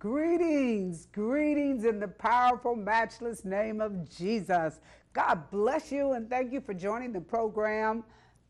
Greetings, greetings in the powerful, matchless name of Jesus. God bless you and thank you for joining the program,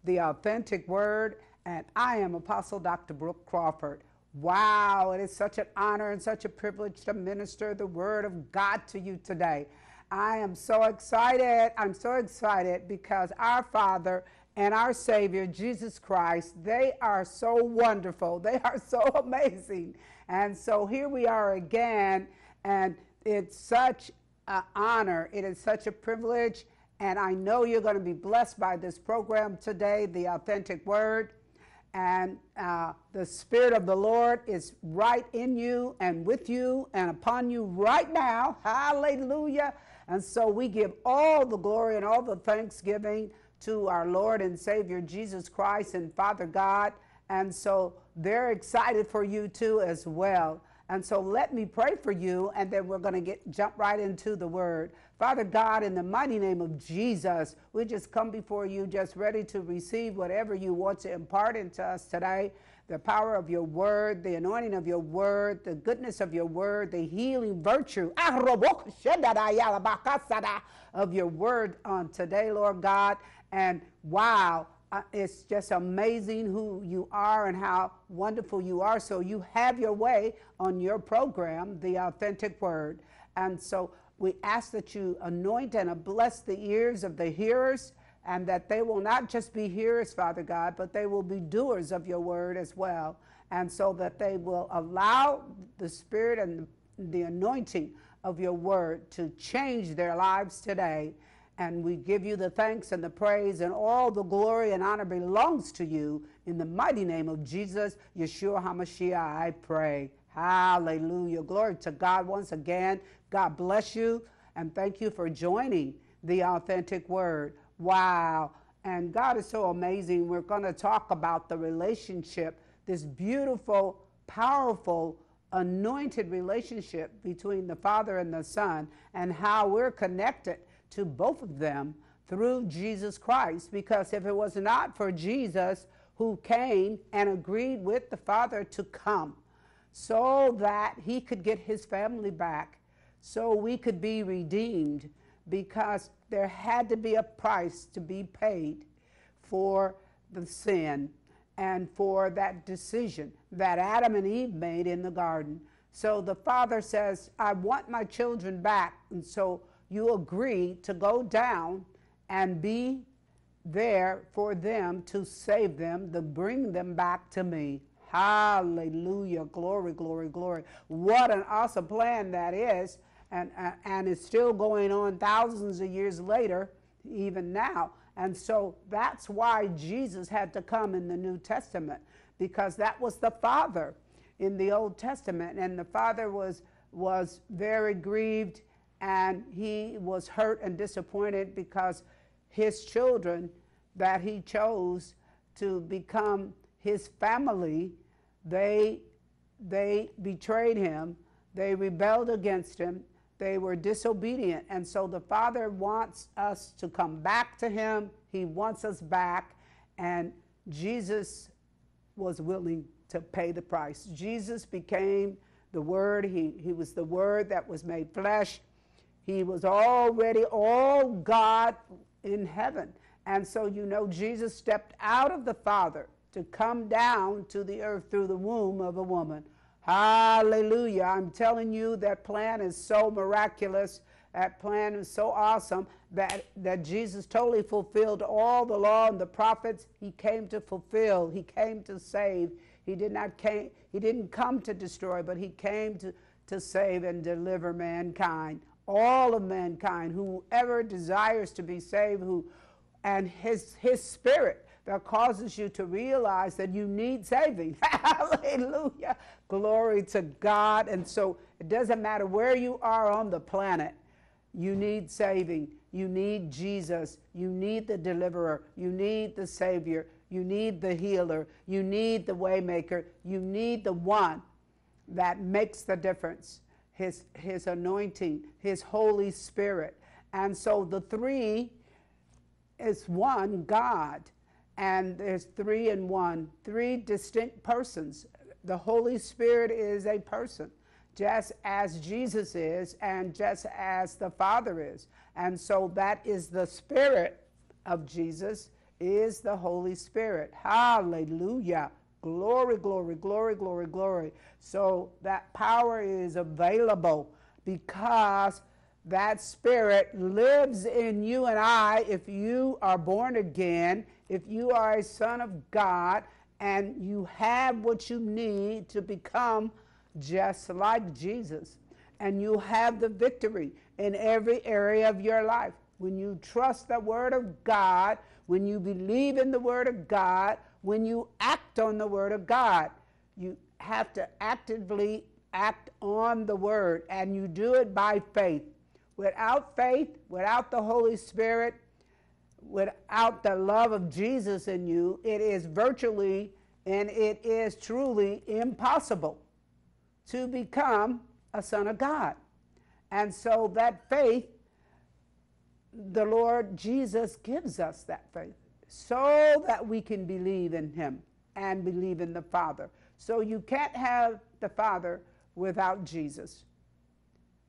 The Authentic Word. And I am Apostle Dr. Brook Crawford. Wow, it is such an honor and such a privilege to minister the Word of God to you today. I am so excited. I'm so excited because our Father and our Savior, Jesus Christ, they are so wonderful. They are so amazing. And so here we are again, and it's such an honor. It is such a privilege. And I know you're going to be blessed by this program today, The Authentic Word. And uh, the Spirit of the Lord is right in you and with you and upon you right now. Hallelujah. And so we give all the glory and all the thanksgiving to our Lord and Savior Jesus Christ and Father God. And so they're excited for you too as well. And so let me pray for you, and then we're going to get jump right into the word. Father God, in the mighty name of Jesus, we just come before you, just ready to receive whatever you want to impart into us today. The power of your word, the anointing of your word, the goodness of your word, the healing virtue of your word on today, Lord God. And wow, it's just amazing who you are and how wonderful you are. So you have your way on your program, The Authentic Word. And so we ask that you anoint and bless the ears of the hearers and that they will not just be hearers, Father God, but they will be doers of your word as well. And so that they will allow the Spirit and the anointing of your word to change their lives today and we give you the thanks and the praise, and all the glory and honor belongs to you. In the mighty name of Jesus, Yeshua HaMashiach, I pray. Hallelujah. Glory to God once again. God bless you, and thank you for joining the authentic word. Wow. And God is so amazing. We're going to talk about the relationship, this beautiful, powerful, anointed relationship between the Father and the Son, and how we're connected to both of them through Jesus Christ. Because if it was not for Jesus who came and agreed with the Father to come so that he could get his family back, so we could be redeemed, because there had to be a price to be paid for the sin and for that decision that Adam and Eve made in the garden. So the father says, I want my children back. And so you agree to go down and be there for them to save them, to bring them back to me. Hallelujah. Glory, glory, glory. What an awesome plan that is. And, uh, and it's still going on thousands of years later, even now. And so that's why Jesus had to come in the New Testament, because that was the Father in the Old Testament. And the Father was, was very grieved and he was hurt and disappointed because his children that he chose to become his family they they betrayed him they rebelled against him they were disobedient. And so the father wants us to come back to him. He wants us back. And jesus was willing to pay the price. Jesus became the word. He, he was the word that was made flesh he was already all God in heaven. And so, you know, Jesus stepped out of the Father to come down to the earth through the womb of a woman. Hallelujah. I'm telling you, that plan is so miraculous. That plan is so awesome that, that Jesus totally fulfilled all the law and the prophets. He came to fulfill, He came to save. He, did not came, he didn't come to destroy, but He came to, to save and deliver mankind all of mankind, whoever desires to be saved, who and his his spirit that causes you to realize that you need saving. Hallelujah. Glory to God. And so it doesn't matter where you are on the planet, you need saving. You need Jesus. You need the deliverer. You need the savior. You need the healer. You need the waymaker. You need the one that makes the difference his, his anointing, his Holy Spirit. And so the three is one God, and there's three in one, three distinct persons. The Holy Spirit is a person, just as Jesus is and just as the Father is. And so that is the Spirit of Jesus, is the Holy Spirit. Hallelujah. Glory, glory, glory, glory, glory. So that power is available because that spirit lives in you and I if you are born again, if you are a son of God, and you have what you need to become just like Jesus. And you have the victory in every area of your life. When you trust the Word of God, when you believe in the Word of God, when you act on the Word of God, you have to actively act on the Word, and you do it by faith. Without faith, without the Holy Spirit, without the love of Jesus in you, it is virtually and it is truly impossible to become a son of God. And so that faith, the Lord Jesus gives us that faith so that we can believe in Him and believe in the Father. So you can't have the Father without Jesus.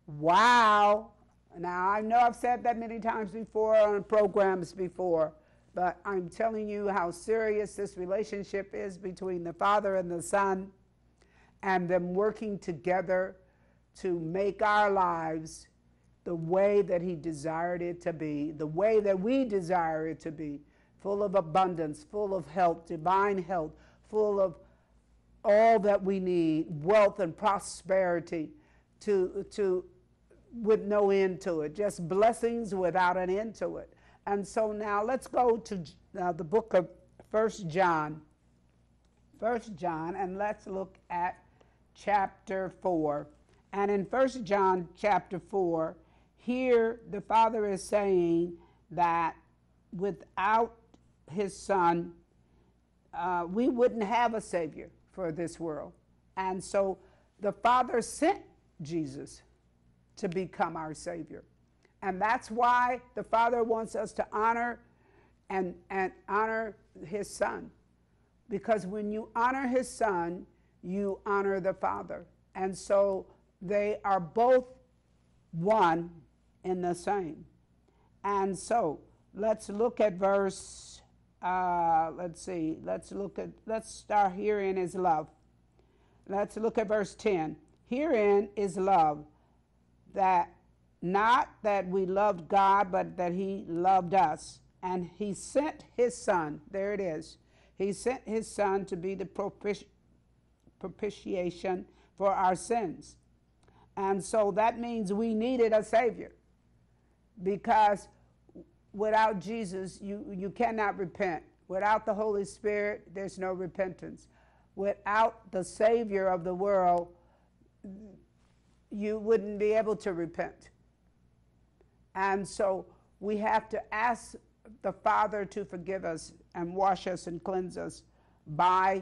Wow. Now, I know I've said that many times before on programs before, but I'm telling you how serious this relationship is between the Father and the Son and them working together to make our lives the way that He desired it to be, the way that we desire it to be, full of abundance, full of health, divine health, full of all that we need, wealth and prosperity to, to with no end to it, just blessings without an end to it. And so now let's go to uh, the book of First John. First John, and let's look at chapter 4. And in First John chapter 4, here the Father is saying that without his Son, uh, we wouldn't have a Savior for this world. And so the Father sent Jesus to become our Savior. And that's why the Father wants us to honor and, and honor His Son. Because when you honor His Son, you honor the Father. And so they are both one in the same. And so let's look at verse, uh, let's see, let's look at, let's start herein is love. Let's look at verse 10. Herein is love, that not that we loved God, but that He loved us. And He sent His Son, there it is. He sent His Son to be the propiti- propitiation for our sins. And so that means we needed a Savior because without Jesus, you, you cannot repent. Without the Holy Spirit, there's no repentance. Without the Savior of the world, you wouldn't be able to repent. And so we have to ask the Father to forgive us and wash us and cleanse us by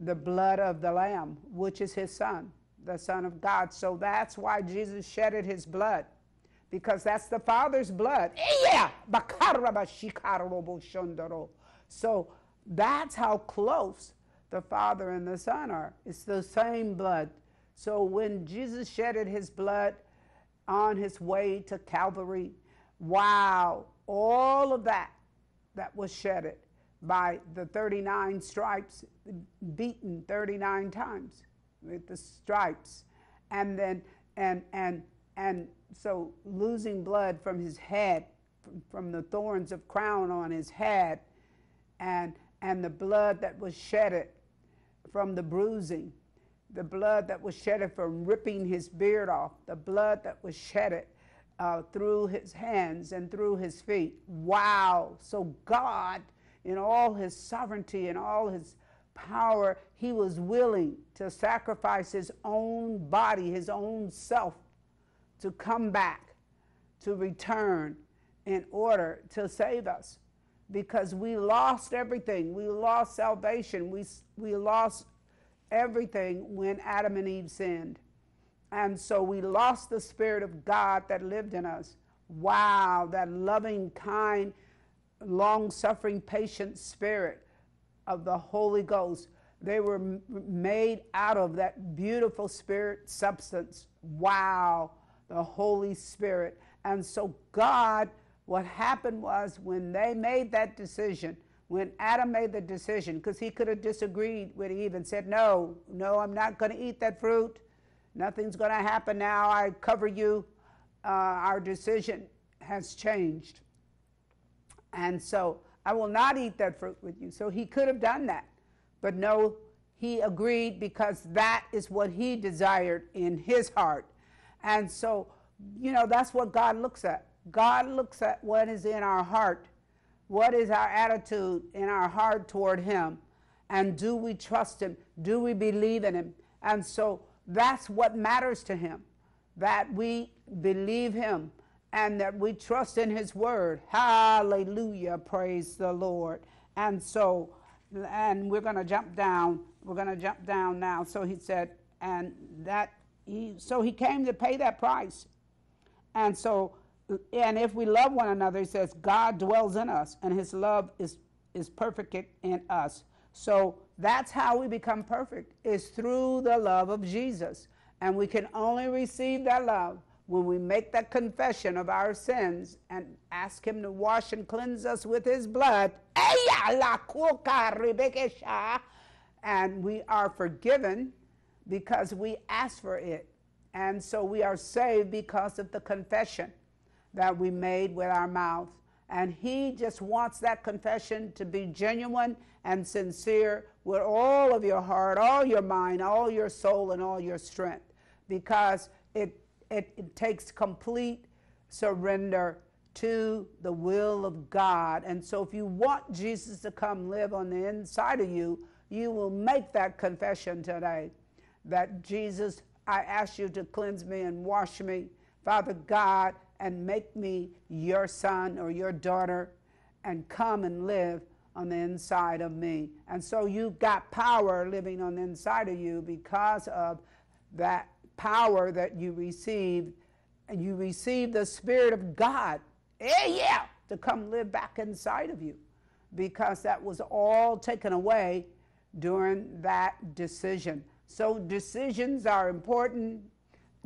the blood of the Lamb, which is his Son, the Son of God. So that's why Jesus shedded his blood, because that's the Father's blood. Yeah! So that's how close the Father and the Son are. It's the same blood. So when Jesus shedded his blood, on his way to Calvary. Wow, all of that that was shedded by the 39 stripes, beaten 39 times with the stripes. And then, and, and, and so losing blood from his head, from, the thorns of crown on his head, and, and the blood that was shedded from the bruising the blood that was shedded from ripping his beard off, the blood that was shedded uh, through his hands and through his feet. Wow. So God, in all his sovereignty and all his power, he was willing to sacrifice his own body, his own self, to come back, to return in order to save us. Because we lost everything. We lost salvation. We, we lost everything when Adam and Eve sinned. And so we lost the Spirit of God that lived in us. Wow, that loving, kind, long suffering, patient Spirit of the Holy Ghost They were made out of that beautiful spirit substance. Wow, the Holy Spirit. And so, God, what happened was when they made that decision, when Adam made the decision, because he could have disagreed with Eve and said, No, no, I'm not going to eat that fruit. Nothing's going to happen now. I cover you. Uh, our decision has changed. And so I will not eat that fruit with you. So he could have done that. But no, he agreed because that is what he desired in his heart. And so, you know, that's what God looks at. God looks at what is in our heart. What is our attitude in our heart toward him? And do we trust him? Do we believe in him? And so that's what matters to him that we believe him and that we trust in his word. Hallelujah. Praise the Lord. And so, and we're going to jump down. We're going to jump down now. So he said, and that he, so he came to pay that price. And so, and if we love one another, he says, God dwells in us and his love is, is perfect in us. So that's how we become perfect, is through the love of Jesus. And we can only receive that love when we make that confession of our sins and ask Him to wash and cleanse us with His blood. And we are forgiven because we ask for it. And so we are saved because of the confession that we made with our mouth. And He just wants that confession to be genuine and sincere with all of your heart, all your mind, all your soul, and all your strength because it, it, it takes complete surrender to the will of God. And so, if you want Jesus to come live on the inside of you, you will make that confession today that Jesus, I ask you to cleanse me and wash me, Father God, and make me your son or your daughter and come and live on the inside of me. And so you've got power living on the inside of you because of that power that you received, and you received the Spirit of God, eh, yeah, to come live back inside of you, because that was all taken away during that decision. So decisions are important,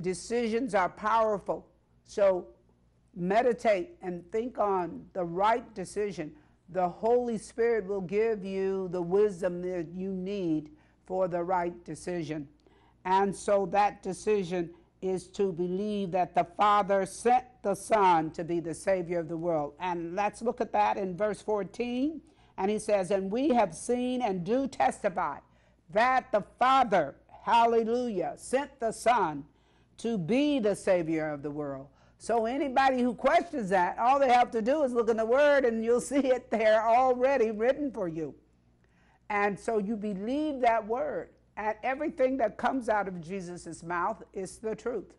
decisions are powerful. So meditate and think on the right decision. The Holy Spirit will give you the wisdom that you need for the right decision. And so that decision is to believe that the Father sent the Son to be the Savior of the world. And let's look at that in verse 14. And he says, And we have seen and do testify that the Father, hallelujah, sent the Son to be the Savior of the world. So anybody who questions that, all they have to do is look in the Word and you'll see it there already written for you. And so you believe that Word. And everything that comes out of Jesus' mouth is the truth.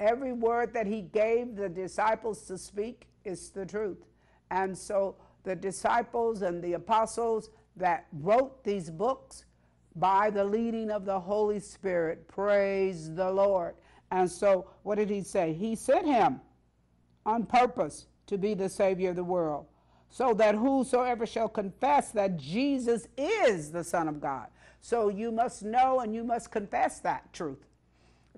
Every word that he gave the disciples to speak is the truth. And so the disciples and the apostles that wrote these books by the leading of the Holy Spirit, praise the Lord. And so what did he say? He sent him on purpose to be the Savior of the world, so that whosoever shall confess that Jesus is the Son of God so you must know and you must confess that truth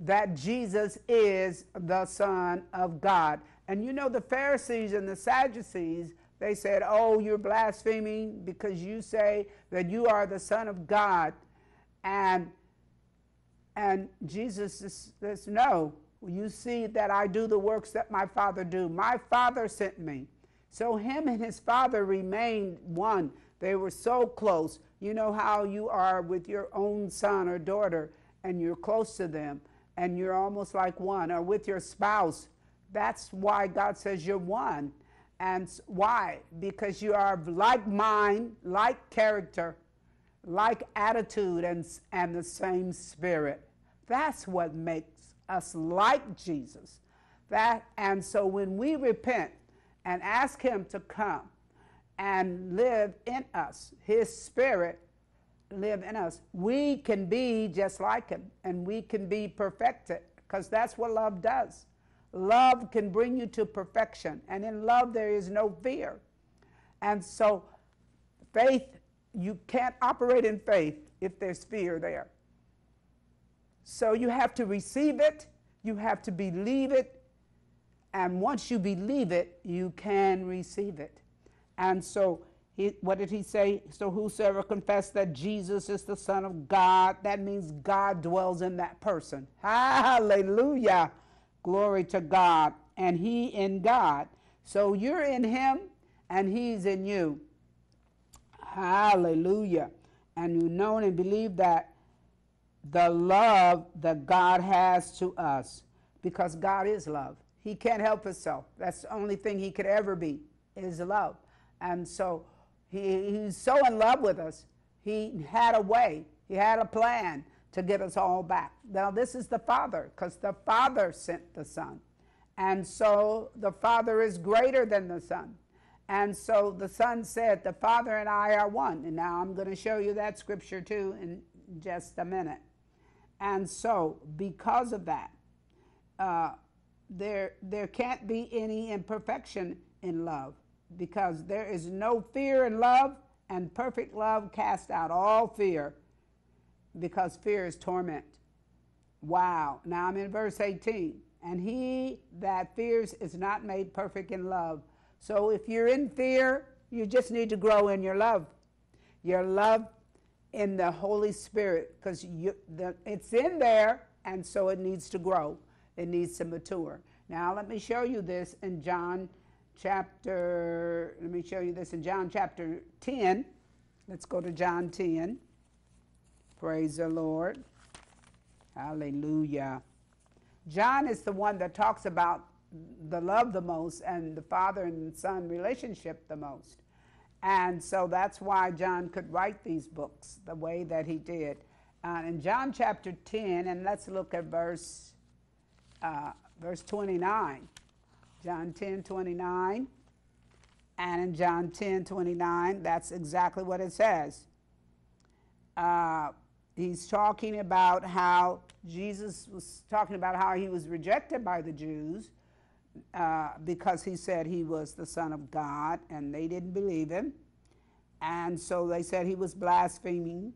that Jesus is the Son of God. And you know, the Pharisees and the Sadducees, they said, Oh, you're blaspheming because you say that you are the Son of God. And, and Jesus says, No, you see that I do the works that my Father do. My Father sent me. So him and his Father remained one. They were so close. You know how you are with your own son or daughter and you're close to them and you're almost like one, or with your spouse. That's why God says you're one. And why? Because you are like mind, like character, like attitude, and, and the same spirit. That's what makes us like Jesus. That, and so when we repent and ask Him to come and live in us, His Spirit live in us, we can be just like Him and we can be perfected because that's what love does. Love can bring you to perfection, and in love, there is no fear. And so, faith you can't operate in faith if there's fear there. So you have to receive it, you have to believe it, and once you believe it, you can receive it. And so, he, what did he say? So, whosoever confess that Jesus is the Son of God, that means God dwells in that person. Hallelujah. Glory to God. And he in God. So, you're in him, and he's in you. Hallelujah. And you know and believe that the love that God has to us, because God is love. He can't help himself. That's the only thing he could ever be is love. And so he, he's so in love with us. He had a way, he had a plan to get us all back. Now, this is the Father, because the Father sent the Son. And so the Father is greater than the Son. And so the Son said, The Father and I are one. And now I'm going to show you that scripture too in just a minute. And so, because of that, uh, there, there can't be any imperfection in love because there is no fear in love, and perfect love casts out all fear because fear is torment. Wow. Now I'm in verse 18. And he that fears is not made perfect in love. So if you're in fear, you just need to grow in your love. Your love in the Holy Spirit, because it's in there, and so it needs to grow. It needs to mature. Now, let me show you this in John chapter, let me show you this in John chapter 10. Let's go to John 10. Praise the Lord. Hallelujah. John is the one that talks about the love the most and the father and son relationship the most. And so that's why John could write these books the way that he did. Uh, in John chapter 10, and let's look at verse uh, verse 29. John 10 29. And in John 10 29, that's exactly what it says. Uh, he's talking about how Jesus was talking about how he was rejected by the Jews uh, because he said he was the Son of God, and they didn't believe him. And so they said he was blaspheming.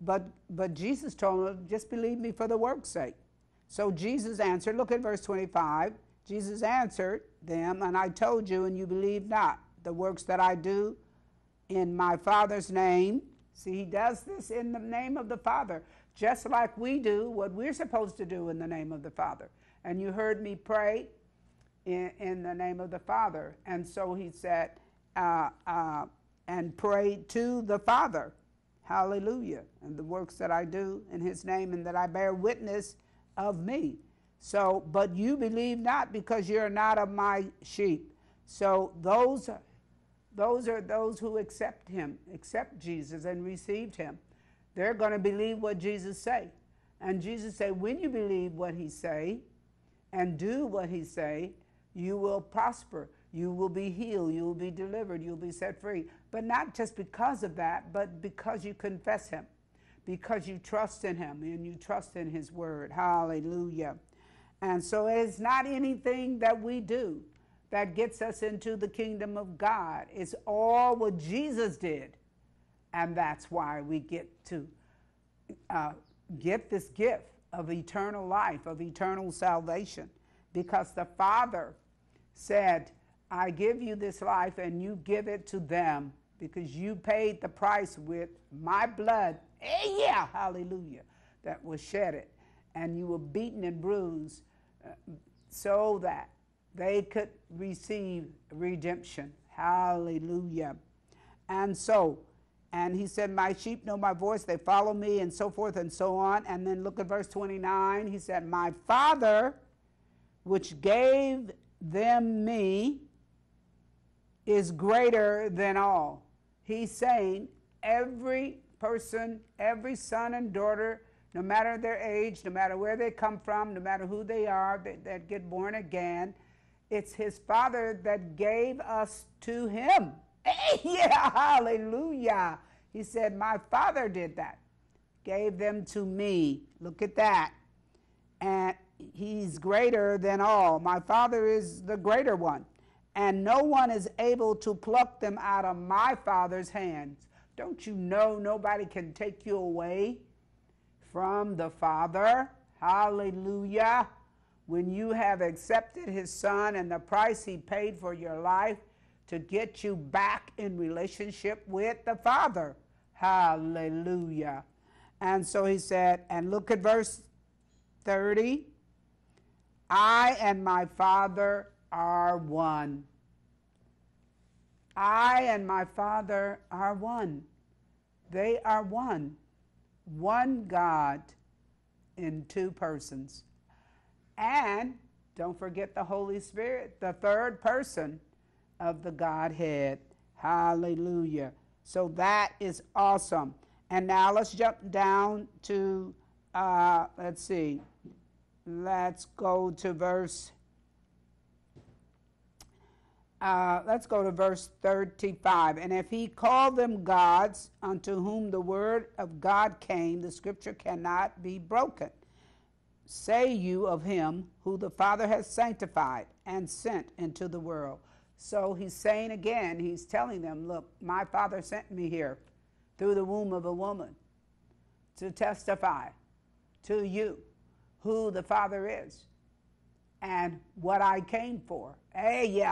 But, but Jesus told them, just believe me for the work's sake. So Jesus answered, look at verse 25. Jesus answered them, and I told you, and you believe not. The works that I do in my Father's name. See, he does this in the name of the Father, just like we do what we're supposed to do in the name of the Father. And you heard me pray in, in the name of the Father. And so he said, uh, uh, and prayed to the Father. Hallelujah. And the works that I do in his name, and that I bear witness of me. So, but you believe not because you're not of my sheep. So those, those are those who accept him, accept Jesus and received him. They're going to believe what Jesus say. And Jesus say, when you believe what he say and do what he say, you will prosper. You will be healed. You will be delivered. You'll be set free. But not just because of that, but because you confess him because you trust in him and you trust in his word. Hallelujah. And so it's not anything that we do that gets us into the kingdom of God. It's all what Jesus did. And that's why we get to uh, get this gift of eternal life, of eternal salvation. Because the Father said, I give you this life and you give it to them because you paid the price with my blood Hey, yeah, hallelujah, that was shedded. And you were beaten and bruised uh, so that they could receive redemption. Hallelujah. And so, and he said, My sheep know my voice, they follow me, and so forth and so on. And then look at verse 29. He said, My Father, which gave them me, is greater than all. He's saying, Every person, every son and daughter, no matter their age, no matter where they come from, no matter who they are, that, that get born again, it's his father that gave us to him. Hey, yeah, hallelujah. He said, My father did that, gave them to me. Look at that. And he's greater than all. My father is the greater one. And no one is able to pluck them out of my father's hands. Don't you know nobody can take you away from the Father? Hallelujah. When you have accepted his son and the price he paid for your life to get you back in relationship with the Father. Hallelujah. And so he said, and look at verse 30. I and my Father are one. I and my Father are one. They are one. One God in two persons. And don't forget the Holy Spirit, the third person of the Godhead. Hallelujah. So that is awesome. And now let's jump down to, uh, let's see, let's go to verse uh, let's go to verse 35. And if he called them gods unto whom the word of God came, the scripture cannot be broken. Say you of him who the Father has sanctified and sent into the world. So he's saying again, he's telling them, Look, my Father sent me here through the womb of a woman to testify to you who the Father is and what I came for. Eh,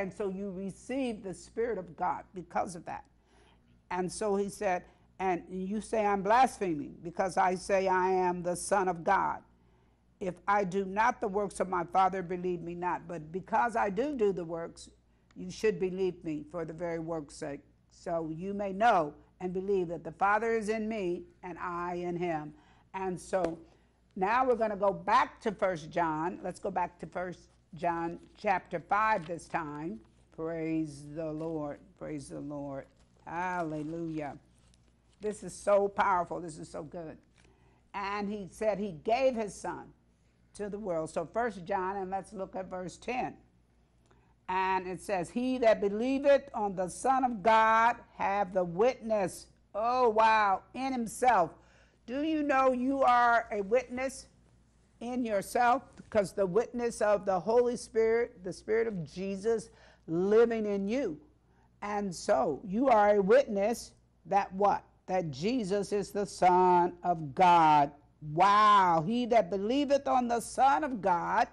and so you receive the spirit of God because of that. And so he said, and you say I'm blaspheming because I say I am the son of God. If I do not the works of my Father, believe me not. But because I do do the works, you should believe me for the very work's sake. So you may know and believe that the Father is in me and I in him. And so now we're going to go back to First John. Let's go back to First John chapter 5 this time. Praise the Lord. Praise the Lord. Hallelujah. This is so powerful. This is so good. And he said he gave his son to the world. So First John, and let's look at verse 10. And it says, He that believeth on the Son of God have the witness. Oh, wow, in himself. Do you know you are a witness in yourself? Because the witness of the Holy Spirit, the Spirit of Jesus living in you. And so you are a witness that what? That Jesus is the Son of God. Wow. He that believeth on the Son of God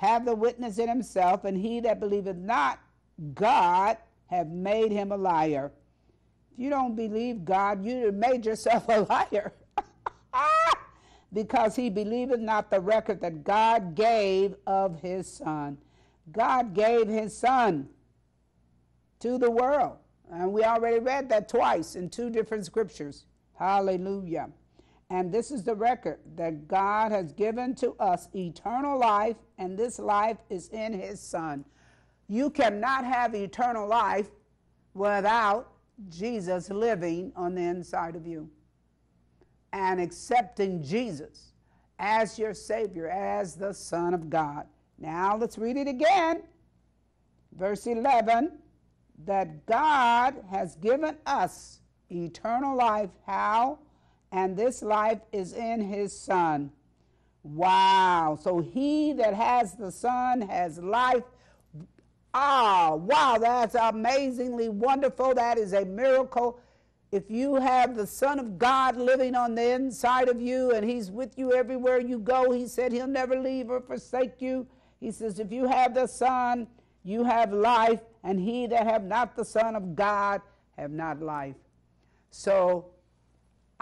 have the witness in himself, and he that believeth not God have made him a liar. If you don't believe God, you have made yourself a liar. because he believeth not the record that God gave of his Son. God gave his Son to the world. And we already read that twice in two different scriptures. Hallelujah. And this is the record that God has given to us eternal life, and this life is in His Son. You cannot have eternal life without Jesus living on the inside of you and accepting Jesus as your Savior, as the Son of God. Now let's read it again. Verse 11 that God has given us eternal life. How? And this life is in his Son. Wow. So he that has the Son has life. Ah, wow, that's amazingly wonderful. That is a miracle. If you have the Son of God living on the inside of you and He's with you everywhere you go, He said He'll never leave or forsake you. He says, if you have the Son, you have life, and he that have not the Son of God have not life. So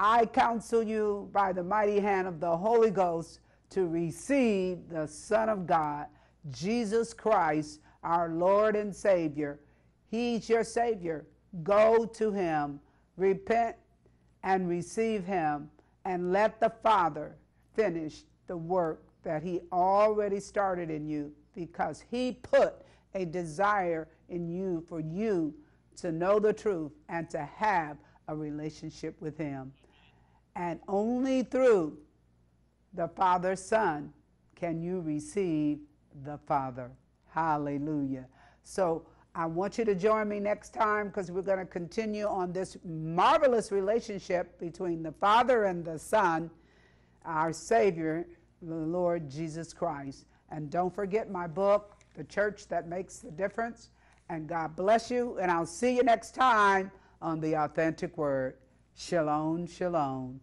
I counsel you by the mighty hand of the Holy Ghost to receive the Son of God, Jesus Christ, our Lord and Savior. He's your Savior. Go to Him, repent, and receive Him, and let the Father finish the work that He already started in you because He put a desire in you for you to know the truth and to have a relationship with Him. And only through the Father's Son can you receive the Father. Hallelujah. So I want you to join me next time because we're going to continue on this marvelous relationship between the Father and the Son, our Savior, the Lord Jesus Christ. And don't forget my book, The Church That Makes the Difference. And God bless you. And I'll see you next time on the Authentic Word. Shalom, shalom.